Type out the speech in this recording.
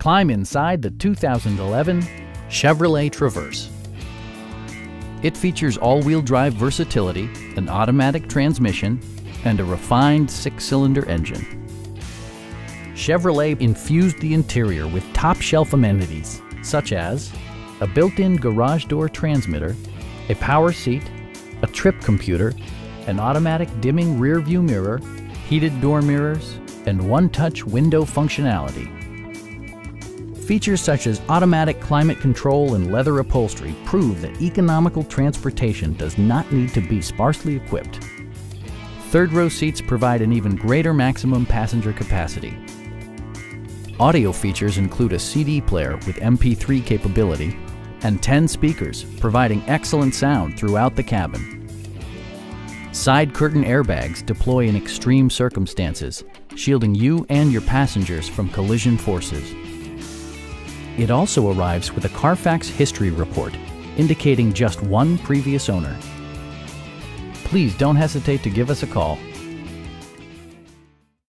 Climb inside the 2011 Chevrolet Traverse. It features all-wheel drive versatility, an automatic transmission, and a refined six-cylinder engine. Chevrolet infused the interior with top-shelf amenities, such as a built-in garage door transmitter, a power seat, a trip computer, an automatic dimming rear view mirror, heated door mirrors, and one-touch window functionality. Features such as automatic climate control and leather upholstery prove that economical transportation does not need to be sparsely equipped. Third row seats provide an even greater maximum passenger capacity. Audio features include a CD player with MP3 capability and 10 speakers, providing excellent sound throughout the cabin. Side curtain airbags deploy in extreme circumstances, shielding you and your passengers from collision forces. It also arrives with a Carfax history report, indicating just one previous owner. Please don't hesitate to give us a call